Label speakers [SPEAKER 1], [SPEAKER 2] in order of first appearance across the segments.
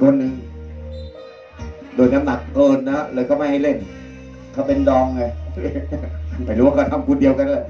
[SPEAKER 1] คนหนึ่งโดยน้ำหนักเกินนะเลยก็ไม่ให้เล่น
[SPEAKER 2] เขาเป็นดองไง
[SPEAKER 1] ไม่รู้ว่าเขาทำคนเดียวกันเลย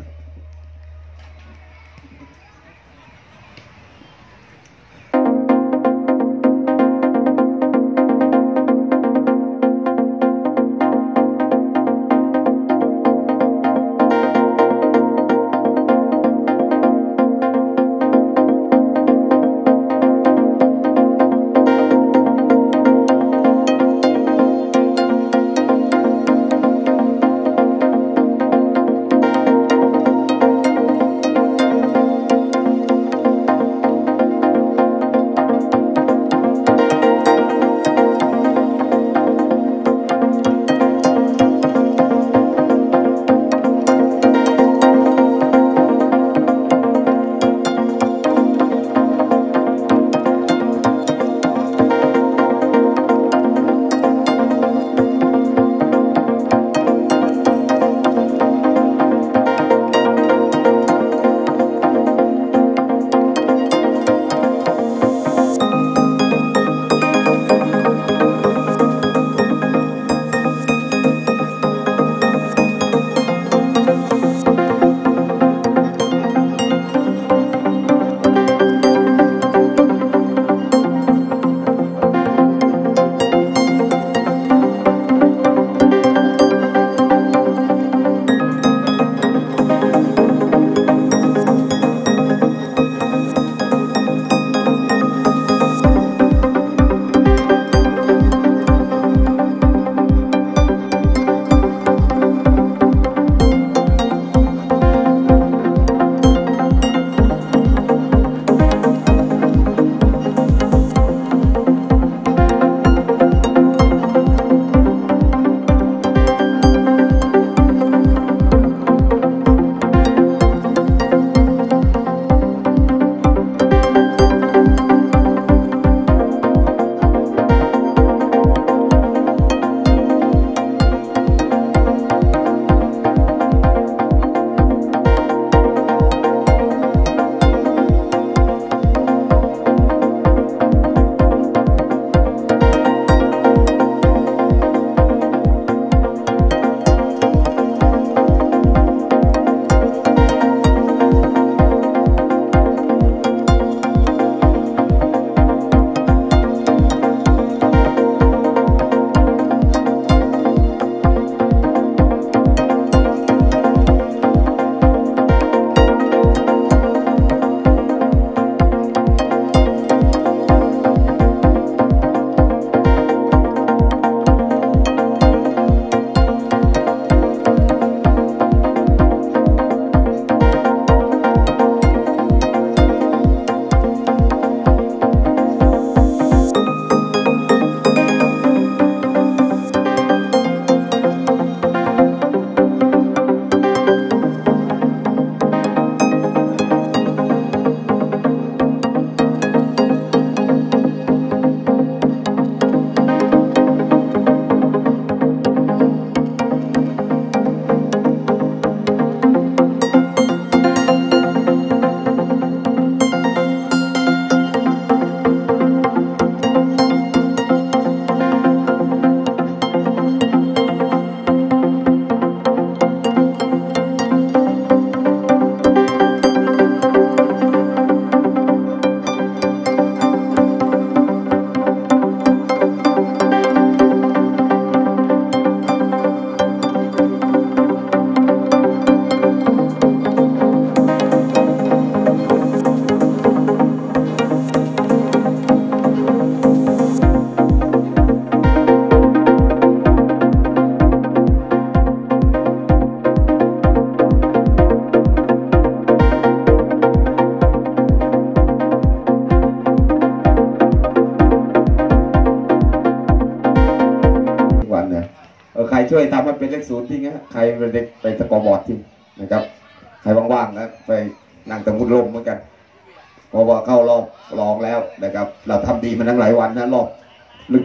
[SPEAKER 1] มาทั้งหลายวันนะรอบ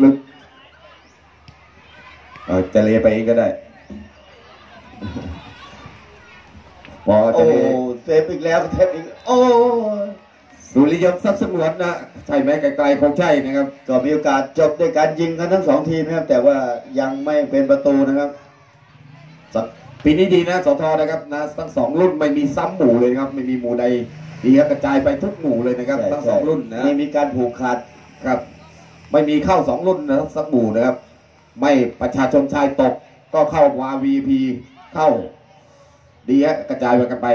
[SPEAKER 1] ลึกๆเออจเลไปเองก็ได้ พอจ
[SPEAKER 2] โอ้
[SPEAKER 1] เล
[SPEAKER 2] เซฟอีกแล้วเซฟอีก โอ้
[SPEAKER 1] สุริยมต์ทรัพย์สมวนนะใช่ไหมไกลๆคงใช่นะครับ
[SPEAKER 2] ก็มีโอกาสจบด้วยการยิงกันทั้งสองทีมนะครับ แต่ว่ายังไม่เป็นประตูนะครับ
[SPEAKER 1] ปีนี้ดีนะสทนะครับนะทั้งสองรุ่นไม่มีซ้ำหมู่เลยครับ ไม่มีหมู่ใดดีครับกระจายไปทุกหมู่เลยนะครับ ทั้งสองรุ่นนะ
[SPEAKER 2] นี่มีการผูกขาด
[SPEAKER 1] ครับ ไม่มีเข้าสองรุ่นนะครับสักหมู่นะครับ ไม่ประชาชนชายตกก็เข้ามา VP เข้า ดีฮะกระจายไปกันไป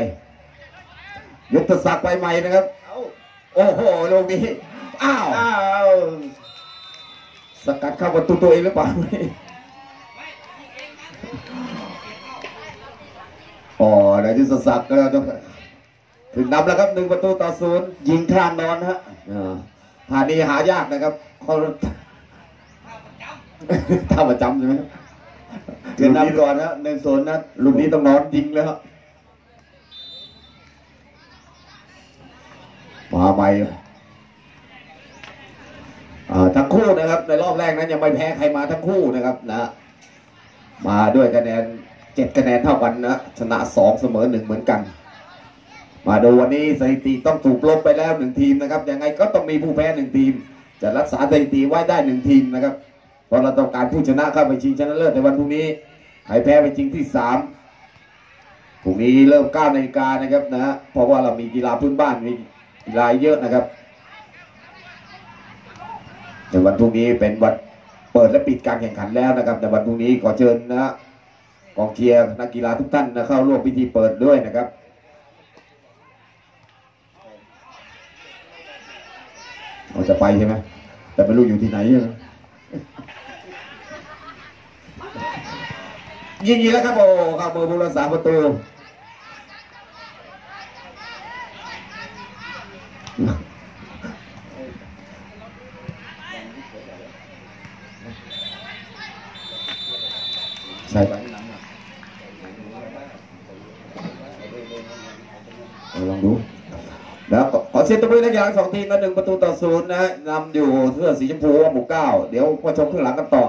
[SPEAKER 1] ยุทธศักดิ์ไปใหม่นะครับโอ้โหลงนี้อ้าว
[SPEAKER 2] อ้าว
[SPEAKER 1] สกัดเข้าประตูตัวเองหรือเปล่าอ๋อเดี๋ยวยุทธศักดิ์ก็จะถึงนำแล้วครับหนึ่งประตูต่อศูนย์
[SPEAKER 2] ยิงท่านอนฮะ
[SPEAKER 1] อ่าฐานนี้หายากนะครับเขาท่าประจำใช่ไหม
[SPEAKER 2] เกินนำก่อนนะหนึ่งศูนนะ
[SPEAKER 1] ลูกนี้ต้องนอนยิงแล้วมาใหม่ทั้งคู่นะครับ ในรอบแรกนั้นยังไม่แพ้ใครมาทั้งคู่นะครับนะ มาด้วยคะแนนเจ็ดคะแนนเท่ากันนะชนะสองเสมอหนึ่งเหมือนกัน มาดูวันนี้สถิติต้องถูกลบไปแล้วหนึ่งทีมนะครับยังไงก็ต้องมีผู้แพ้หนึ่งทีม จะรักษาสถิติไว้ได้หนึ่งทีมนะครับเพราะเราต้องการผู้ชนะเข้าไปชิงชนะเลิศในวันพรุ่งนี้ใครแพ้ไปชิงที่สามพรุ่งนี้เริ่มเก้านาฬิกานะครับนะฮะเพราะว่าเรามีกีฬาพื้นบ้านมีกีฬาเยอะนะครับในวันพรุ่งนี้เป็นวันเปิดและปิดการแข่งขันแล้วนะครับในวันพรุ่งนี้ขอเชิญนะฮะกองเชียร์นักกีฬาทุกท่านนะเข้าร่วมพิธีเปิดด้วยนะครับ เราจะไปใช่ไหมแต่ไม่รู้อยู่ที่ไหนเนี่ยยิงยิงแล้วครับโอ้เข้าเบอร์บุรสาประตู ใช่ปะเอาลองดู แล้วขอขอเสองสองทีมกันหนึ่งประตูต่อศูนย์นะนำอยู่เสื้อสีชมพูหมู่เก้าเดี๋ยวมาชมข้างหลังกันต่อ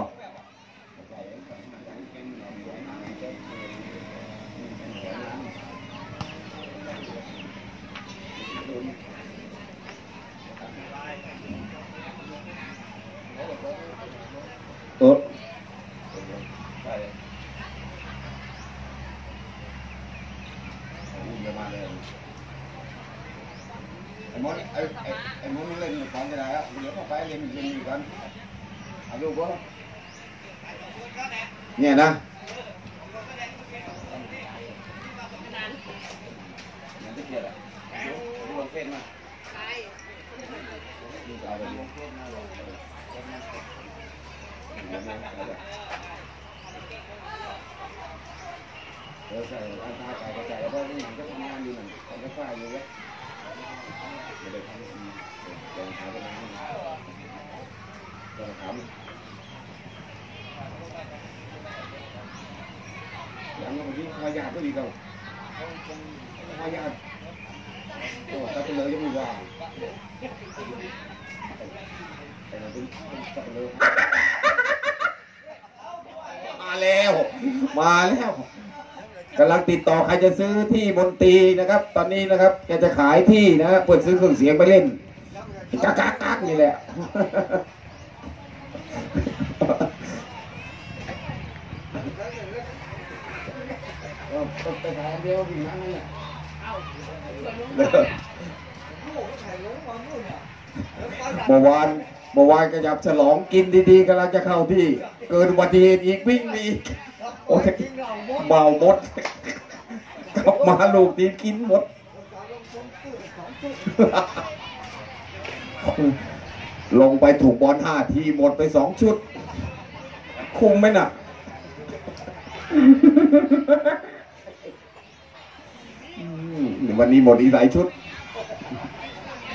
[SPEAKER 2] โอ๊ะ
[SPEAKER 1] ไอ้มดไอ้ไอ้ไอ้มดมันเล่นของจะได้แล้วเดี๋ยวเข้าไปเล่นเล่นอยู่กันเอาลูกวะเนี่ยนะมันจะเกลียดอะดูบนเส้นมาดู เอาไปดูเออใส่อันตาใส่กระจายแล้วก็นี่มันก็ทำงานอยู่หนึ่งมันก็ฝ้าอยู่เว้ยไม่ได้ทำทีเดินหาไปนานต้องถามหลังวันนี้ขายาก็ดีเราขายาโอ้ตัดไปเลยยังไม่ว่าง มาแล้ว มาแล้วกำลังติดต่อใครจะซื้อที่มนตรีนะครับ ตอนนี้นะครับแกจะขายที่นะเปิดซื้อเครื่องเสียงไปเล่นกักกักกักนี่แหละไปขายเดียวถึงนั้นเลยเเมื่อวานเมื่อวานก็ยับฉลองกินดีๆกำลังจะเข้าที่ เกิดอุบัติเหตุอีกวิ่งหนีโอ้ยเมาหมดกลับมาลูกตีกินหมดลงไปถูกบอลห้าทีหมดไปสองชุด คุ้มไหมน่ะ วันนี้หมดอีกหลายชุด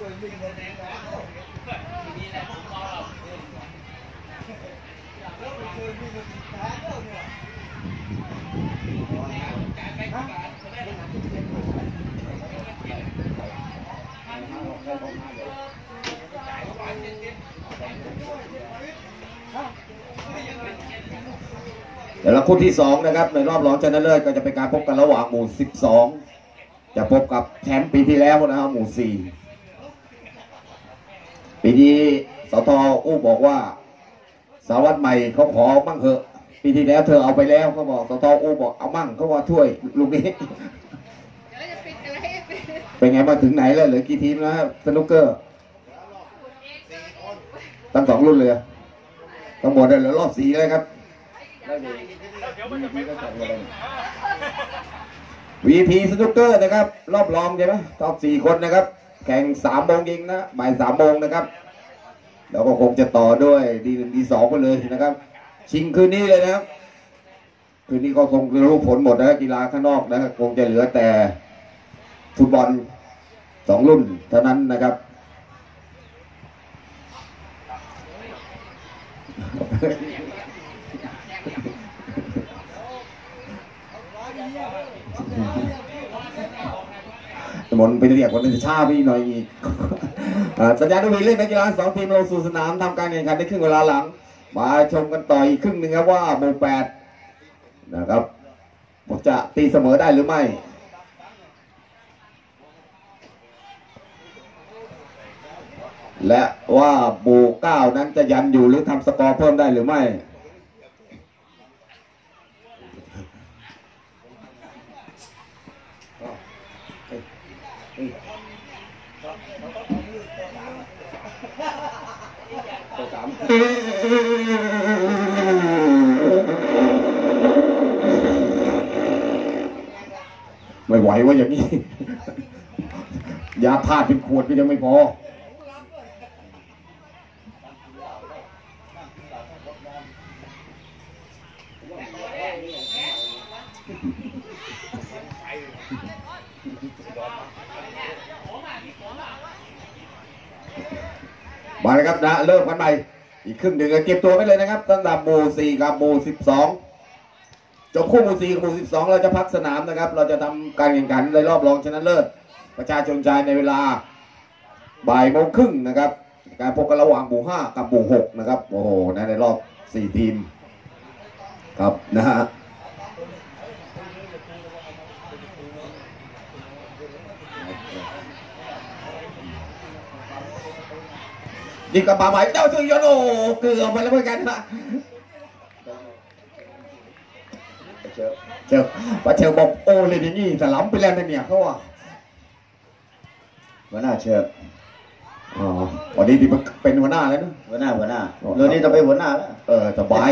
[SPEAKER 1] เดี๋ยวเราคู่ที่สองนะครับ ในรอบรองชนะเลิศก็จะเป็นการพบกันระหว่างหมู่ 12 จะพบกับแชมป์ปีที่แล้วนะครับหมู่ 4 ปีนี้สทอู้บอกว่า สารวัตรใหม่เขาขอมั่งเถอะปีที่แล้วเธอเอาไปแล้วเขาบอกสทอู้บอกเอามั่งเขาว่าถ้วยลูกนี้
[SPEAKER 3] เดี๋ยวจะปิดอะไรให้ปิด
[SPEAKER 1] เป็นไงมาถึงไหนแล้วเหลือกี่ทีมแล้วครับสนุกเกอร์ตั้งสองรุ่นเลยอะทั้งหมดเหลือรอบสี่เลยครับ VP สนุกเกอร์นะครับ รอบรองใช่ไหมรอบสี่คนนะครับ แข่งสามโมงยิงนะบ่ายสามโมงนะครับแล้วก็คงจะต่อด้วยดีหนึ่งดีสองไปเลยนะครับ ชิงคืนนี้เลยนะครับ คืนนี้ก็คงจะรู้ผลหมดนะกีฬาข้างนอกนะครับคงจะเหลือแต่ฟุตบอลสองรุ่นเท่านั้นนะครับ มนไปเรียกคนอื่นช้าพี่หน่อยอีกอ่าสัญญาณต้องมีเล่นนักกีฬาสองทีมลงสู่สนามทำการแข่งขันในครึ่งเวลาหลัง มาชมกันต่ออีกครึ่งหนึ่งครับว่าหมู่แปดนะครับจะตีเสมอได้หรือไม่และว่าบูเก้านั้นจะยันอยู่หรือทำสกอร์เพิ่มได้หรือไม่ ไม่ไหวว่าอย่างนี้ ยาธาตุเป็นขวดก็ยังไม่พอ มาเลยครับนะเริ่มกันใหม่อีกครึ่งหนึ่งเก็บตัวไว้เลยนะครับตั้งแต่หมู่สี่กับหมู่สิบสองจบคู่หมู่สี่กับหมู่สิบสองเราจะพักสนามนะครับ เราจะทำการแข่งขันในรอบรองชนะเลิศประชาชนชายในเวลาบ่ายโมงครึ่งนะครับ การพบกันระหว่างหมู่ห้ากับหมู่หกนะครับโอ้โหนะในรอบสี่ทีมครับนะฮะ ยิงกับป่าใหม่เจ้าชื่อยนโอเกือบไปแล้วเหมือนกันนะเจ้าป้าเชลบอกโอ้เลยอย่างนี้แต่ล้ำไปแล้วนะเนี่ยเขาว่า
[SPEAKER 2] หัวหน้าเชิญ
[SPEAKER 1] อ๋อวันนี้ที่เป็นหัวหน้าแล้วนะ
[SPEAKER 2] หัวหน้าหัวหน้า
[SPEAKER 1] อ๋อ
[SPEAKER 2] เรื่องนี้ต้องเป็นหัวหน้าแล้ว
[SPEAKER 1] เออสบาย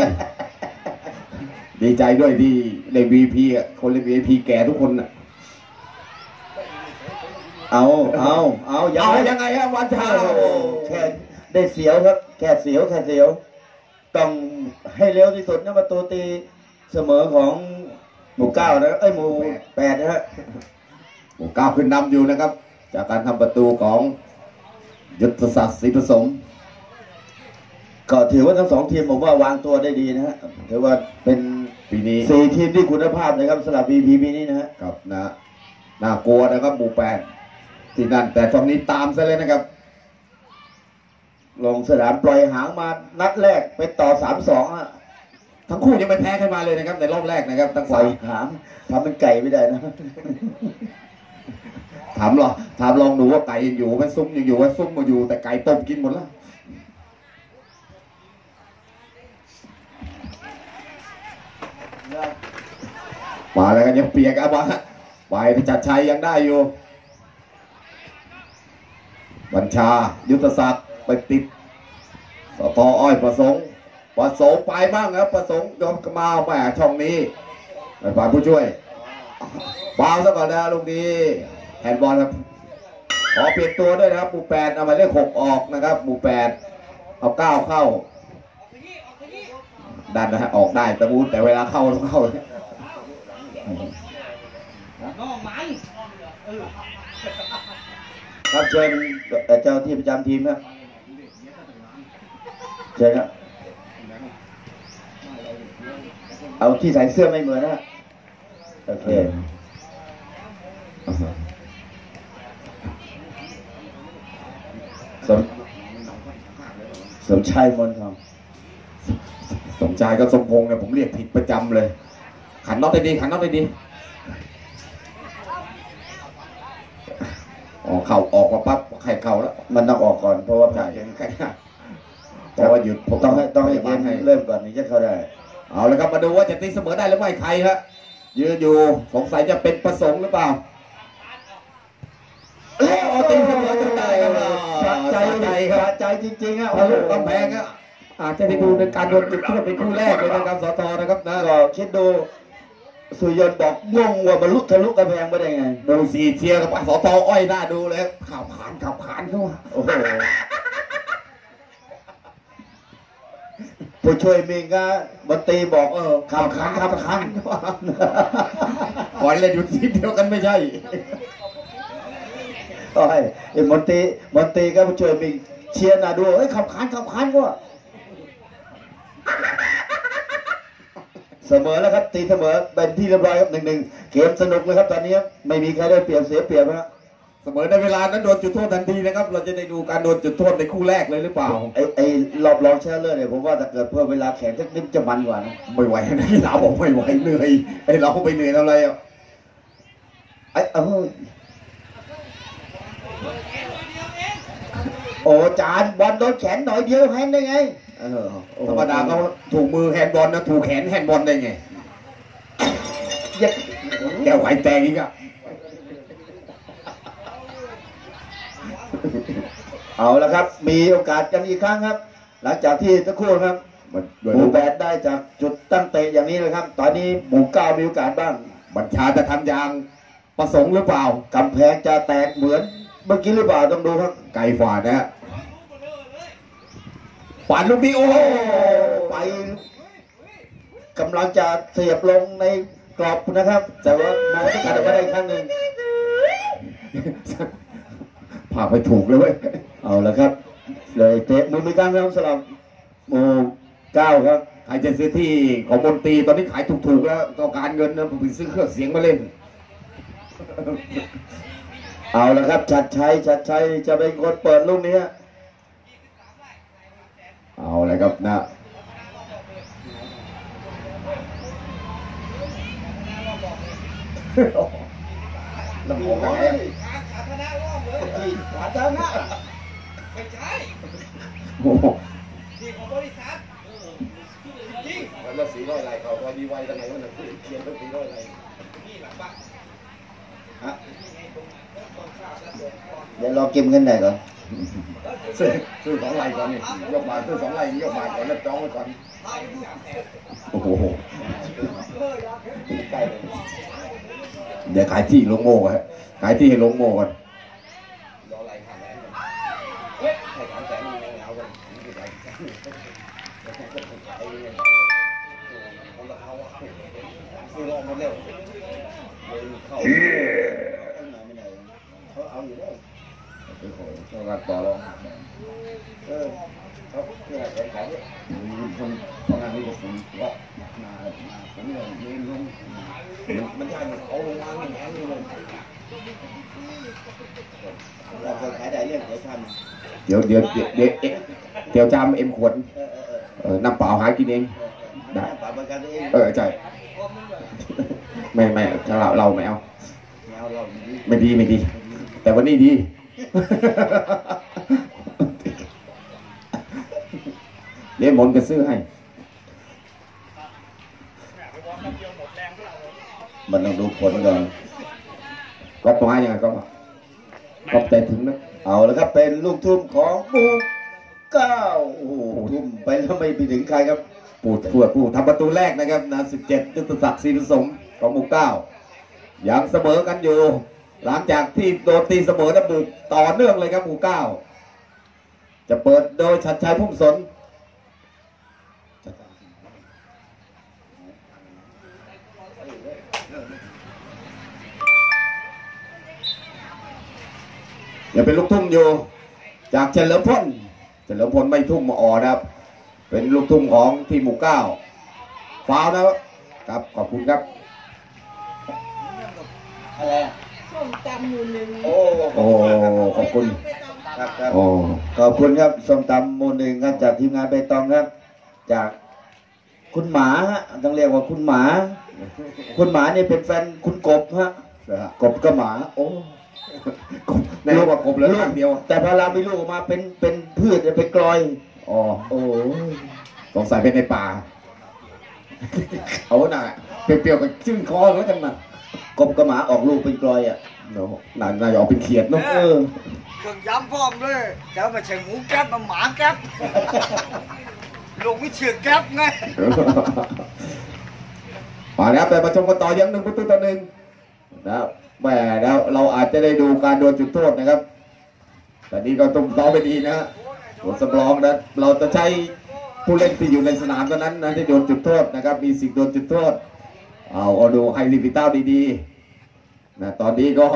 [SPEAKER 1] ดีใจด้วยที่เล่น VP อะคนเล่น VP แก่ทุกคนอะ
[SPEAKER 2] เอาเอาเอา
[SPEAKER 1] เอา
[SPEAKER 2] ไง
[SPEAKER 1] ยังไงฮะวันเช้า
[SPEAKER 2] แค่ ได้เสียวครับแค่เสียวแค่เสียว ต้องให้เร็วที่สุดนะประตูตีเสมอของหมู่เก้านะเอ้ยหมู่แปดนะฮะ
[SPEAKER 1] โอ้ก้าวขึ้นนำอยู่นะครับ จากการทำประตูของยุทธศักดิ์ศรีผสม
[SPEAKER 2] ก็ถือว่าทั้งสองทีมผมว่าวางตัวได้ดีนะฮะถือว่าเป็น
[SPEAKER 1] ปีนี้
[SPEAKER 2] สี่ทีมที่คุณภาพนะครับสำหรับ VP ปีนี้นะฮะ
[SPEAKER 1] ครับนะน่ากลัวนะครับหมู่แปดที่นั่นแต่ตรงนี้ตามซะเลยนะครับ
[SPEAKER 2] ลงสนามปล่อยหางมานัดแรกไปต่อสามสองอะ
[SPEAKER 1] ทั้งคู่ยังไม่แพ้ใครมาเลยนะครับในรอบแรกนะครับทั้ง
[SPEAKER 2] ปล่
[SPEAKER 1] สา
[SPEAKER 2] อย
[SPEAKER 1] ม
[SPEAKER 2] หางทำเป็นไก่ไม่ได้นะ
[SPEAKER 1] ถามลองถามลองดูว่าไก่ยังอยู่ไหมซุ้มยังอยู่ไหมซุ้มมาอยู่ แต่ไก่ต้มกินหมดแล้วมาแล้วกันยังเปียกอะบ้าไปจัดชัยยังได้อยู่ บัญชา ยุทธศักดิ์ ไปติดสตออ้อยประสงค์ประสงค์ไปบ้างครับประสงค์ยอมมาแหมช่องนี้ไปฝ่ายผู้ช่วยฟาวซะก่อนนะลูกนี้แฮนด์บอลครับขอเปลี่ยนตัวด้วยนะครับหมู่แปดเอาหมาเลขหกออกนะครับหมู่แปดเอาเก้าเข้าดันนะฮะออกได้ต่บูแต่เวลาเข้าต้องเข้า
[SPEAKER 3] น้องมัน
[SPEAKER 2] ครับเชิญเอ่อเจ้าที่ประจำทีมครับ เชิญครับเอาที่ใส่เสื้อไม่เหมือนนะโอเคสมสมชายมนทอง
[SPEAKER 1] สมชายกับสมพงษ์เนี่ยผมเรียกผิดประจำเลย ขันน็อตได้ดี ขันน็อตได้ดีอ๋อเข่าออกมาปั๊บไข่เข่าแล้ว
[SPEAKER 2] มันต้องออกก่อนเพราะว่า
[SPEAKER 1] ใช่เห็น แค่นี้เพราะว่าหยุดผม
[SPEAKER 2] ต้องให้ต้องให้เกม
[SPEAKER 1] ให้
[SPEAKER 2] เริ่มก่อนถึงจะเข้าได้
[SPEAKER 1] เอาละครับมาดูว่าจะตีเสมอได้หรือไม่ใครฮะยืนอยู่สงสัยจะเป็นประสงค์หรือเปล่าโอ้ตีเสมอจนได้ครับ
[SPEAKER 2] สะใจ
[SPEAKER 1] สะใจครับ
[SPEAKER 2] สะใจจริงๆอะ
[SPEAKER 1] ทะลุกำแพงอะอาจจะได้ดูในการโดนจุดโทษเป็นคู่แรกเลยนะครับสตนะครับนะ
[SPEAKER 2] ก็คิดดูสุริยนต์บอกงงว่าบรรลุทะลุกำแพงไปได้ไง
[SPEAKER 1] ดูสีเชียร์กับสตอ้อยหน้าดูเลยข่าวขานข่าวขานเข้ามา
[SPEAKER 2] โอ้โห ผู้ช่วยมิงก็บนตรีบอกเออขับขันขับขัน
[SPEAKER 1] ก่อนเล่นอยู่ทีเดียวกันไม่ใช่
[SPEAKER 2] โอ้ยไอ้มนตรีมนตรีก็ผู้ช่วยมิงเชียร์นะดูเอ้ยขับขันขับขันก็เสมอแล้วครับตีเสมอเป็นที่เรียบร้อยครับหนึ่งหนึ่งเกมสนุกเลยครับตอนนี้ไม่มีใครได้เปรียบเสียเปรียบนะ
[SPEAKER 1] เสมอในเวลานั้นโดนจุดโทษทันทีนะครับ เราจะได้ดูการโดนจุดโทษในคู่แรกเลยหรือเปล่า
[SPEAKER 2] ไอ้ไอ้รอบรองชนะเลิศเนี่ยผมว่าถ้าเกิดเพิ่มเวลาแข่งสักนิดจะมันกว่านะ
[SPEAKER 1] ไม่ไหวนะกีฬาบอกไม่ไหวเหนื่อยไอ้เราไปเหนื่อยทำอะไรอะ
[SPEAKER 2] ไอ้เออโอ้จานบอลโดนแขนหน่อยเดียวแฮนได้ไง
[SPEAKER 1] เออธรรมดาเขาถูกมือแฮนด์บอลนะถูกแขนแฮนด์บอลได้ไง
[SPEAKER 2] อย่า
[SPEAKER 1] แก้วไข่แตกอีกอะ
[SPEAKER 2] เอาละครับ มีโอกาสกันอีกครั้งครับ หลังจากที่สักครู่ครับ
[SPEAKER 1] มัน
[SPEAKER 2] หมู่แปดได้จากจุดตั้งเตะอย่างนี้นะครับ ตอนนี้หมู่เก้ามีโอกาสบ้าง
[SPEAKER 1] บัญชาจะทำอย่างประสงค์หรือเปล่ากำ
[SPEAKER 2] แพงจะแตกเหมือนเมื่อกี้หรือเปล่าต้องดูครับ
[SPEAKER 1] ไกลฝ่านะฮะปานลูกนี้โอ้
[SPEAKER 2] โอ้ไปกำลังจะเสียบลงในกรอบนะครับ แต่ว่ามองต้องการมาได้อีกครั้งหนึ่ง
[SPEAKER 1] พาไปถูกเลยเว้ย
[SPEAKER 2] เอาละครับ เลยเตะมุมมีกลางครับสำหรับหมู่เก้าครับ
[SPEAKER 1] ใครจะซื้อที่ของมนตรีตอนนี้ขายถูกๆแล้วต้องการเงินนะผมไปซื้อเครื่องเสียงมาเล่น
[SPEAKER 2] เอาละครับ ชัดชัยชัดชัยจะเป็นคนเปิดลูกนี้
[SPEAKER 1] เอาลยครับนะลำโพงไหนอะ
[SPEAKER 2] อาจารย์นะ
[SPEAKER 1] โอ้โห
[SPEAKER 3] ที่ของบริษัทจริง
[SPEAKER 1] แล้วสีร้อยไรเขาว่าดีไวตั้งไหนมันเขียนต้องสีร้อยไร
[SPEAKER 3] นี่หลังบ้าน
[SPEAKER 2] ฮะเดี๋ยวรอเก็บเงินหน่อยก่อน
[SPEAKER 1] ซื้อซื้อสองไรก่อนนี่ยกมาซื้อสองไรยกมาก่อนแล้วจองไว้ก่อนโอ้โหเดี๋ยวขายที่ลงโม่ก่อนฮะขายที่ให้ลงโม่ก่อน
[SPEAKER 2] เขา เอาอยู่แล้ว
[SPEAKER 1] ต้องการต่อรอง
[SPEAKER 2] เออเขาเนี่ยแข่งขันเนี่ย
[SPEAKER 1] คนตอนนั้นนี่ก็ผมว่ามาผมเลยเรียนลงมันใช่เขาลงมาไม่แข็งเลย
[SPEAKER 2] เราเคยขายได้เรื่องเดี๋ยวท
[SPEAKER 1] เดี๋ยวเดี๋ยวเดี๋ยวเดี๋ยวเดี๋ยวจามเอ็มขวด
[SPEAKER 2] เออ
[SPEAKER 1] น้ำเปล่าหากินเองได้
[SPEAKER 2] เอ
[SPEAKER 1] อใช่ไม่ไม่เราเราไม่เอาไม่ดีไม่ดี แต่วันนี้ดี เดี๋ยวมนต์จะซื้อให้
[SPEAKER 2] มันต้องดูผลก่อน
[SPEAKER 1] ก็มายยังไงก็มาก็ใจถึงนะ
[SPEAKER 2] เอาแล้วครับเป็นลูกทุ่มของหมู่เก้าโอ้โหทุ่มไปแล้วไม่ไปถึงใครครับ
[SPEAKER 1] ปูดปวดปูทำประตูแรกนะครับนะ17ยุทธศักดิ์ศรีสมของหมู่เก้ายังเสมอกันอยู่ หลังจากที่โดนตีเสมอนะบุกต่อเนื่องเลยครับหมู่เก้าจะเปิดโดยชัดชัยพุ่มสนยังเป็นลูกทุ่งอยู่ จากเฉลิมพลเฉลิมพลไม่ทุ่มมาอ่อนะครับ เป็นลูกทุ่งของทีมหมู่เก้าฟาวล์นะครับครับ ขอบคุณครับ
[SPEAKER 2] อะไร อะ
[SPEAKER 3] ส้มตำหมูหนึ่ง
[SPEAKER 2] โอ้
[SPEAKER 1] โอ้ขอบคุณ
[SPEAKER 2] ครับครับ
[SPEAKER 1] โอ้
[SPEAKER 2] ขอบคุณครับส้มตำหมูหนึ่งครับจากทีมงานใบตองครับ จากคุณหมาฮะต้องเรียกว่าคุณหมา คุณหมานี่เป็นแฟนคุณกบฮะ
[SPEAKER 1] นะฮะ
[SPEAKER 2] กบก็หมา โอ้
[SPEAKER 1] กบในลูกว่ากบเหลือข้างเดียว
[SPEAKER 2] แต่พอเรามีลูกออกมาเป็นเป็นพืชเป็นกลอย
[SPEAKER 1] อ๋อ
[SPEAKER 2] โอ้ย
[SPEAKER 1] สงสัยเป็นในป่า เอาหน่ะเปรี้ยวๆกับจึ้งคอแล้วกันนะ
[SPEAKER 2] กบกับหมาออกลูกเป็นกลอยอะ
[SPEAKER 1] เนาะน่าน่าจะออกเป็นเขียดเนาะ
[SPEAKER 2] เออ
[SPEAKER 4] เครื่องย้ำพร้อมเลยจะไม่ใช่หมูแก๊บมาหมาแก๊บลูกไม่เชื่อแก๊บไง
[SPEAKER 1] มาแล้วไปประชมกันต่อยังหนึ่งประตูต่อหนึ่งนะครับแหมแล้วเราอาจจะได้ดูการโดนจุดโทษนะครับแต่นี้ก็ต้องต้อมไปดีนะฮะตัวสำรองนะเราจะใช้ผู้เล่นที่อยู่ในสนามเท่านั้นนะที่โดนจุดโทษนะครับ มีสิทธิ์โดนจุดโทษ เอาเอาดูไฮลิปิต้าดีๆนะตอนนี้ก็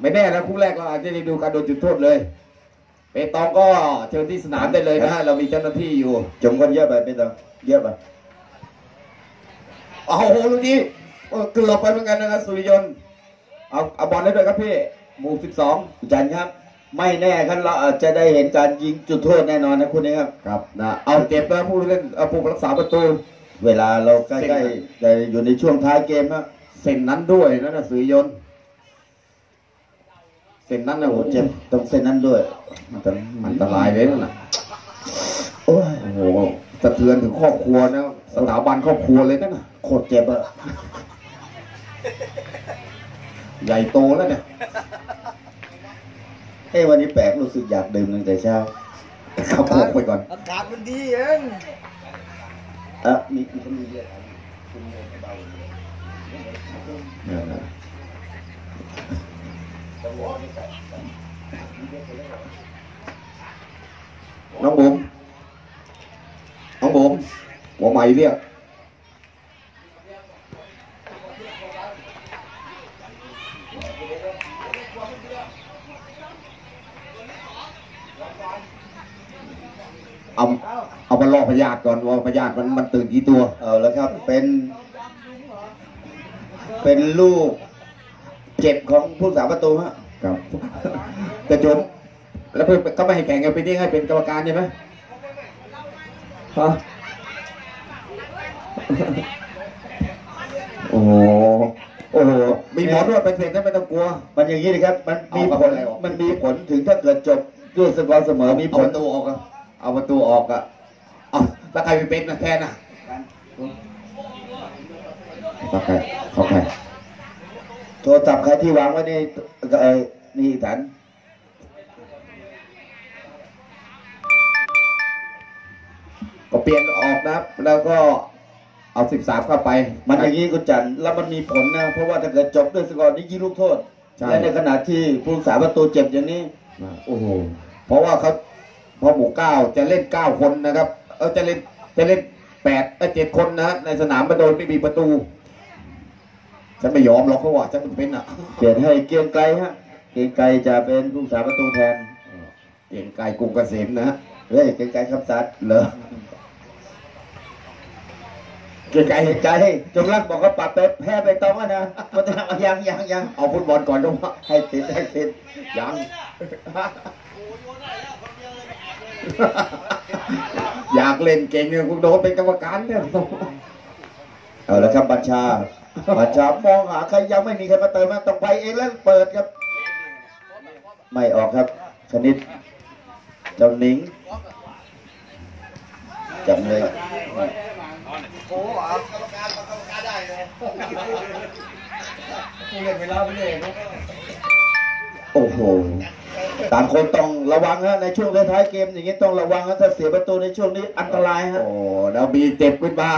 [SPEAKER 1] ไม่แน่นะคู่แรกเราอาจจะได้ดูการโดนจุดโทษเลยเปตองก็เชิญที่สนามได้เลยนะฮะเรามีเจ้าหน้าที่อยู่
[SPEAKER 2] จมกันเยอะไปเป็นตัวเยอะไป
[SPEAKER 1] โอ้โหลูกนี้เออเกือบไปเหมือนกันนะครับสุริยนต์เอาเอาบอลได้ด้วยครับพี่หมู่สิบสอง
[SPEAKER 2] อาจารย์ครับ ไม่แน่ครับเราอาจจะได้เห็นการยิงจุดโทษแน่นอนนะคุณนี้ครับ
[SPEAKER 1] ครับนะเอาเจ็บนะผู้เล่นเอาผู้รักษาประตู
[SPEAKER 2] เวลาเราใกล้ๆจะอยู่ในช่วงท้ายเกมฮะ
[SPEAKER 1] เซ็นนั้นด้วยนะนะสุริยนต์เซ็นนั้นนะ
[SPEAKER 2] โอ้
[SPEAKER 1] โอ้
[SPEAKER 2] โห
[SPEAKER 1] โห
[SPEAKER 2] เจ็บต้องเส้นนั้นด้วยอันตราย
[SPEAKER 1] อันตรายเลยนั่นน่ะ
[SPEAKER 2] โอ้ย
[SPEAKER 1] โอ้โหสะเทือนถึงครอบครัวนะสถาบันครอบครัวเลยนั่นน่ะ
[SPEAKER 2] โคตรเจ็บอะ
[SPEAKER 1] ใหญ่โตแล้วเนี่ย
[SPEAKER 2] เอ้ยวันนี้แปลกรู้สึกอยากดื่มตั้งแต่เช้า
[SPEAKER 1] ขับโคกไปก่อน
[SPEAKER 4] อากาศมันดีเอง
[SPEAKER 2] อะมีมีคนมีเยอะครับคุณ
[SPEAKER 1] เนี่ยนะน้องบุ๋มน้องบุ๋มหัวใหม่เรียก เอาเอามาล่อ พยาธิก่อนว่าพยาธิมันมันตื่นกี่ตัว
[SPEAKER 2] เอาแล้วครับเป็น เป็นลูกเจ็บของผู้สาประตูฮะ
[SPEAKER 1] ครับแต่จมแล้วเพื่อนก็ไม่ให้แข่งกันไปนี่ให้เป็นกรรมการใช่ไหมฮะโอ้โหโอ้โหมีหมอนวดไปเสร็จแล้วไม่ต้องกลัว
[SPEAKER 2] มันอย่างนี้นะครับ มันมี
[SPEAKER 1] เอา
[SPEAKER 2] ผ
[SPEAKER 1] เอา
[SPEAKER 2] ล
[SPEAKER 1] อะไรออก
[SPEAKER 2] มันมีผลถึงถ้าเกิดจบด้วยสกอร์เสมอมีผ
[SPEAKER 1] เอา
[SPEAKER 2] ล
[SPEAKER 1] ประตูออกอะเอาประตูออกอะเอา แล้วใครไปเป็นนะแทนนะเขาใครเขาใคร
[SPEAKER 2] โทรศัพท์ใครที่วางไว้ในเอ้ยนี่ฐาน
[SPEAKER 1] ก็เปลี่ยนออกนะครับ แล้วก็เอาสิบสามเข้าไป
[SPEAKER 2] มันอย่างนี้คุณจันทร์แล้วมันมีผลนะ เพราะว่าถ้าเกิดจบด้วยสกอร์นี้ยิงลูกโทษ
[SPEAKER 1] ใช่
[SPEAKER 2] และในขณะที่ผู้สาประตูเจ็บอย่างนี้
[SPEAKER 1] โอ้โห เพราะว่าเขาพอหมู่เก้าจะเล่นเก้าคนนะครับ เออจะเล่นจะเล่นแปดเออเจ็ดคนนะในสนามมาโดยไม่มีประตูฉันไม่ยอมหรอกเขาว่าฉันเป็นอะ
[SPEAKER 2] เปลี่ยนให้เกรียงไกรฮะ เกรียงไกรจะเป็นผู้สาประตูแทน
[SPEAKER 1] เก่งไกลกรุงเกษมนะฮะ
[SPEAKER 2] เฮ้ยเกรียงไกรครับซัด
[SPEAKER 1] เหรอเก่งไกล
[SPEAKER 2] เกรียงไกรจงรักบอกว่าปรับไปแพ้ไปต้องแล้วนะมันจะยังยังยัง
[SPEAKER 1] เอาฟุตบอลก่อนก็ว่า
[SPEAKER 2] ให้ติดให้ติด
[SPEAKER 1] ยัง อยากเล่นเก่งเนี่ยคุณโดนเป็นกรรมการเนี่ย
[SPEAKER 2] เอาละครับบัญชา บัญชามองหาใครยังไม่มีใครมาเติมนะต้องไปเองแล้วเปิดครับ ไม่ออกครับชนิดเจ้าหนิงจำเลย
[SPEAKER 4] โอ้โห
[SPEAKER 2] โอ้โห ต่างคนต้องระวังฮะในช่วงท้ายๆเกมอย่างนี้ต้องระวังฮะถ้าเสียประตูในช่วงนี้อันตรายฮะ
[SPEAKER 1] โอ้แล้วมีเจ็บขึ้นมา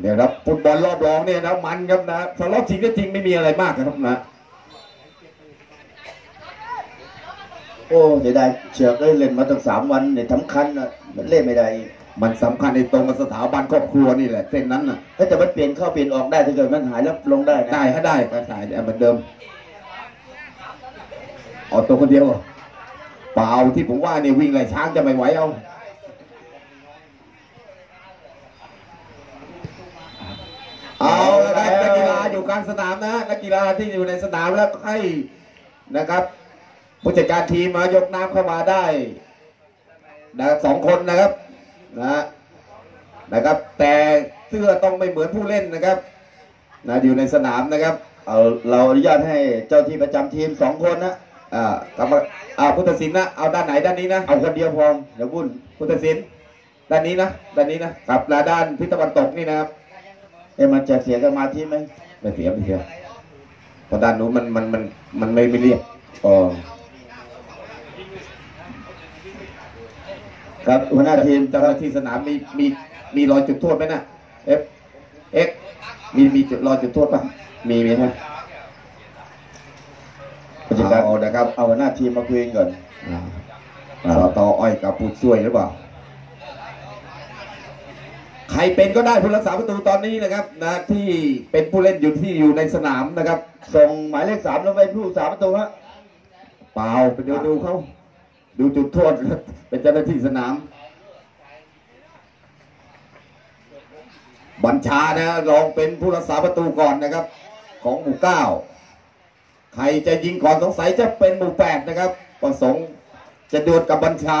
[SPEAKER 1] เดี๋ยวครับฟุตบอลรอบรองเนี่ยนะมันครับนะสำหรับจริงก็จริงไม่มีอะไรมากนะครับนะ
[SPEAKER 2] โอ้เสียดายเชือกได้เล่นมาตั้งสามวันเนี่ยสำคัญนะมันเล่นไม่ได้อีก
[SPEAKER 1] มันสำคัญในตรงกับสถาบันครอบครัวนี่แหละเส้นนั้นน่ะ
[SPEAKER 2] เฮ้ยแต่มันเปลี่ยนเข้าเปลี่ยนออกได้ถ้าเกิดมันหายแล้วลงได้นะ
[SPEAKER 1] ได้ถ้าได้ก็ได้แต่เหมือนเดิม เอาตัวคนเดียวเหรอเปล่าที่ผมว่าเนี่ยวิ่งไล่ช้างจะไม่ไหวเอาเอาละครับนักกีฬาอยู่กลางสนามนะนักกีฬาที่อยู่ในสนามแล้วให้นะครับผู้จัดการทีมมายกน้ำเข้ามาได้นะสองคนนะครับนะฮะนะครับ แต่เสื้อต้องไม่เหมือนผู้เล่นนะครับนะอยู่ในสนามนะครับ
[SPEAKER 2] เอาเราอนุญาตให้เจ้าที่ประจำทีมสองคนนะ
[SPEAKER 1] อ่ากรรมอ่าผู้ตัดสินนะเอาด้านไหนด้านนี้นะ
[SPEAKER 2] เอาคนเดียวพอเดี๋ยวบุญ
[SPEAKER 1] ผู้ตัดสินด้านนี้นะด้านนี้นะครับและด้านทิศตะวันตกนี่นะครับ
[SPEAKER 2] เอ้มันจะเสียสมาธิไหม
[SPEAKER 1] ไม่เสียไม่เสียเพราะด้านนู้นมันมันมันมันไม่ไม่เรียบ
[SPEAKER 2] อ๋อครับหัวหน้าทีม
[SPEAKER 1] เจ้าหน้าที่สนามมีมีมีรอยจุดโทษไหมนะเอฟเอ็กมีมีจุดรอยจุดโทษป่ะมีมีไหม
[SPEAKER 2] ผู้ จัดการ
[SPEAKER 1] เอานะครับ
[SPEAKER 2] เอาหัวหน้าทีมมาคุยกันก่อน
[SPEAKER 1] อ่าสอต่ออ้อยกับปูดช่วยหรือเปล่า ใครเป็นก็ได้ผู้รักษาประตูตอนนี้นะครับ นะที่เป็นผู้เล่นอยู่ที่อยู่ในสนามนะครับ
[SPEAKER 2] ส่งหมายเลขสามลงไปผู้สาประตูฮะ
[SPEAKER 1] เปล่าไปดูดูเขาดูจุดโทษเป็นเจ้าหน้าที่สนาม บัญชานะลองเป็นผู้รักษาประตูก่อนนะครับ ของหมู่เก้า ใครจะยิงก่อนสงสัยจะเป็นหมู่แปดนะครับ ประสงค์จะดวลกับบัญชา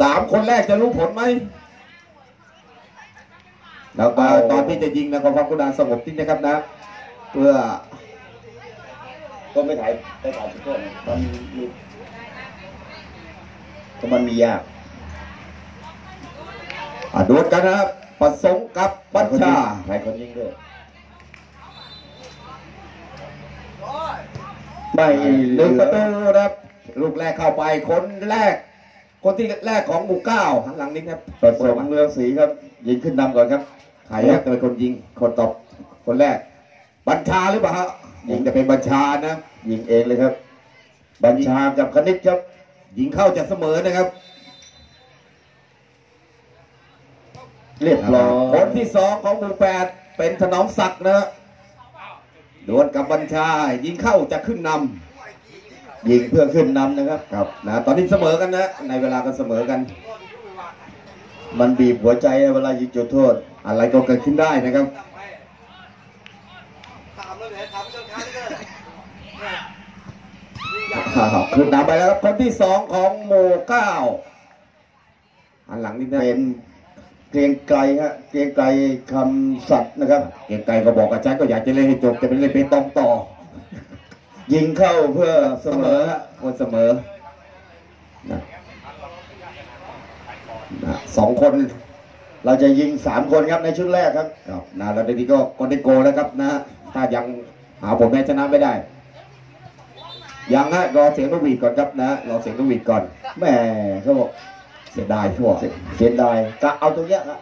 [SPEAKER 1] สามคนแรกจะรู้ผลไหมแล้วก็ตอนที่จะยิงนะขอความกรุณาสงบที่นะครับนะ เพื่อ
[SPEAKER 2] ก็ไม่ถ่ายไปถ่ายทุกคนมันมีก็มันมียาก
[SPEAKER 1] อะดวลกันนะครับประสงค์กับบัญชา
[SPEAKER 2] ใครคนยิงด้วย ไม่
[SPEAKER 1] ห
[SPEAKER 2] เหลื
[SPEAKER 1] นึ่ง
[SPEAKER 2] อ
[SPEAKER 1] ประตูนะครับ ลูกแรกเข้าไปคนแรก คนที่แรกของหมู่เก้าหันหลังนิดครับ
[SPEAKER 2] ประสงค์เรืองศรีครับ ยิงขึ้นนำก่อนครับ
[SPEAKER 1] ใครครับจะเป็นคนยิงคนตอบคนแรก บัญชาหรือเปล่าฮะยิงจะเป็นบัญชานะ
[SPEAKER 2] ยิงเองเลยครับ บัญชากับคณิตครับ
[SPEAKER 1] ยิงเข้าจะเสมอนะครับ
[SPEAKER 2] เรียบร้อย
[SPEAKER 1] คนที่สองของหมู่แปดเป็นถนอมศักดิ์นะ ฮะดวลกับบัญชา ยิงเข้าจะขึ้นนำ
[SPEAKER 2] ยิงเพื่อขึ้นนำนะครับ
[SPEAKER 1] ครับนะตอนนี้เสมอกันนะ ในเวลากันเสมอกัน
[SPEAKER 2] มันบีบหัวใจเวลายิงจุดโทษ
[SPEAKER 1] อะไรก็เกิดขึ้นได้นะครับขึ้นนำไปแล้วครับคนที่สองของหมู่เก้าอันหลังนี่
[SPEAKER 2] เป็น กรียงไกรฮะเกรียงไกรคำสัตว์นะครับ
[SPEAKER 1] เกียงไกรก็บอกกับฉันก็อยากจะเล่นให้จบจะเป็นเล่นเปตองต่อ
[SPEAKER 2] ยิงเข้าเพื่อเส
[SPEAKER 1] เส
[SPEAKER 2] ม
[SPEAKER 1] ม
[SPEAKER 2] อ
[SPEAKER 1] อ
[SPEAKER 2] ฮะ
[SPEAKER 1] คนเสมอนะนะสองคน
[SPEAKER 2] เราจะยิงสามคนครับในชุดแรกครับ
[SPEAKER 1] ครับนะแล้วเดี๋ยวนี้ก็กอนได้โกแล้วครับนะ ถ้ายังหาผลแพ้ชนะไม่ได้ ยังฮะรอเสียงนกหวีดก่อนครับนะรอเสียงนกหวีดก่อน
[SPEAKER 2] แหม่เขาบอก
[SPEAKER 1] เสียดายทั่ว
[SPEAKER 2] เสียดายกะเอาตรงเนี้ยครับ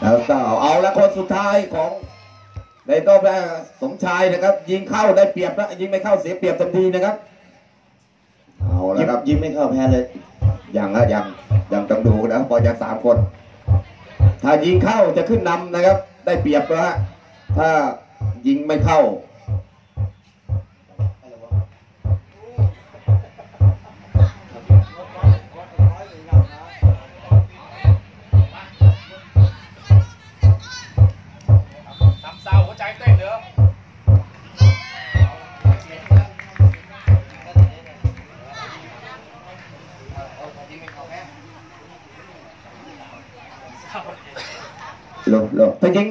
[SPEAKER 1] แล้วก็เอาละคนสุดท้ายของในรอบแรกสมชายนะครับ ยิงเข้าได้เปรียบนะยิงไม่เข้าเสียเปรียบทันทีนะครับเอา
[SPEAKER 2] ยิ
[SPEAKER 1] ละ
[SPEAKER 2] ง
[SPEAKER 1] ครับ
[SPEAKER 2] ยิงไม่เข้าแพ้เลย
[SPEAKER 1] ยังนะยังยังต้องดูนะพอจะสามคน ถ้ายิงเข้าจะขึ้นนำนะครับ ได้เปรียบนะฮะถ้ายิงไม่เข้า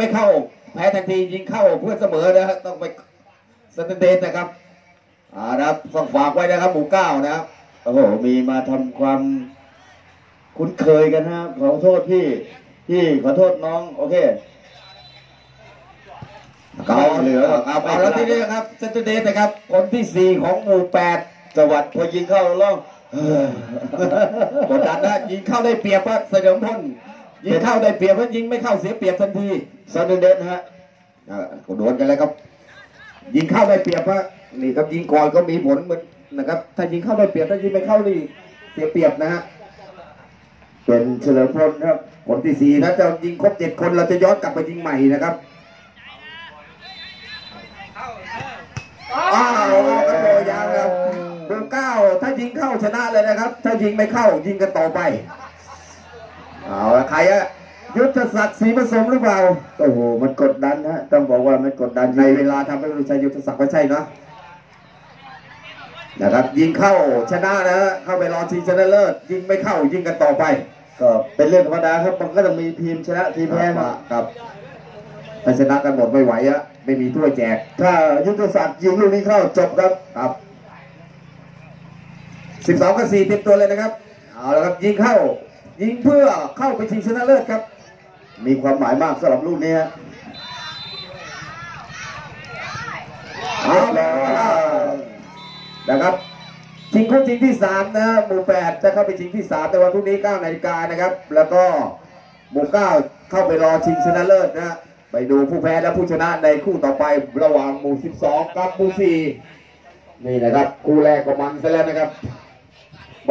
[SPEAKER 1] ไม่เข้า แพ้ทันทียิงเข้าเพื่อเสมอนะฮะต้องไปสแตนเดนนะครับอ่านะครับต้องฝากไว้นะครับ หมู่เก้านะครับ
[SPEAKER 2] โอ้โหมีมาทำความคุ้นเคยกันฮะขอโทษพี่พี่ขอโทษน้อง โอเค
[SPEAKER 1] เอาเหลือเอาเอาแล้วที่นี่นะครับสแตนเดนนะครับคนที่สี่ของหมู่แปด
[SPEAKER 2] สวัสดิ์พอยิงเข้าล่องเออก
[SPEAKER 1] ดดันนะยิงเข้าได้เปรียบว่าเสริมพล ยิงเข้าได้เปรียบว่ายิงไม่เข้าเสียเปรียบทันที
[SPEAKER 2] ซันเดนฮะ
[SPEAKER 1] ก็โดนกันแล้วครับ ยิงเข้าได้เปรียบว่านี่ครับยิงก่อนก็มีผลเหมือนนะครับ ถ้ายิงเข้าได้เปรียบถ้ายิงไม่เข้านี่เสียเปรียบนะฮะ
[SPEAKER 2] เป็นเฉลิมพลครับ
[SPEAKER 1] คนที่สี่ถ้าจะยิงครบเจ็ดคนเราจะย้อนกลับไปยิงใหม่นะครับอ้าวกระโดดยาวครับเบอร์เก้าถ้ายิงเข้าชนะเลยนะครับ ถ้ายิงไม่เข้ายิงกันต่อไป เอาละใครอะยุทธศักดิ์ศรีผสมหรือเปล่า
[SPEAKER 2] โอ้โหมันกดดันฮะต้องบอกว่ามันกดดัน
[SPEAKER 1] ในเวลาทำให้รู้ชัยยุทธศักดิ์ไม่ใช่เนาะนะครับยิงเข้าชนะนะฮะเข้าไปรอชิงชนะเลิศยิงไม่เข้ายิงกันต่อไป
[SPEAKER 2] ก็เป็นเรื่องธรรมดาครับมันก็ต้องมีทีมชนะทีมแพ้
[SPEAKER 1] มา
[SPEAKER 2] มา
[SPEAKER 1] ครับถ้าชนะกันหมดไม่ไหวอะไม่มีถ้วยแจก
[SPEAKER 2] ถ้ายุทธศาสตร์ยิงลูกนี้เข้าจบครับ
[SPEAKER 1] ครับสิบสองกับสี่เตรียมตัวเลยนะครับเอาละครับยิงเข้า ยิงเพื่อเข้าไปชิงชนะเลิศครับ
[SPEAKER 2] มีความหมายมากสำหรับลูกนี้ฮะ
[SPEAKER 1] เอาแล้วนะครับชิงคู่ชิงที่สามนะหมู่แปดจะเข้าไปชิงที่สามในวันพรุ่งนี้เก้านาฬิกานะครับ แล้วก็หมู่เก้าเข้าไปรอชิงชนะเลิศนะไปดูผู้แพ้และผู้ชนะในคู่ต่อไประหว่างหมู่สิบสองกับหมู่สี่นี่นะครับ คู่แรกก็มันซะแล้วนะครับ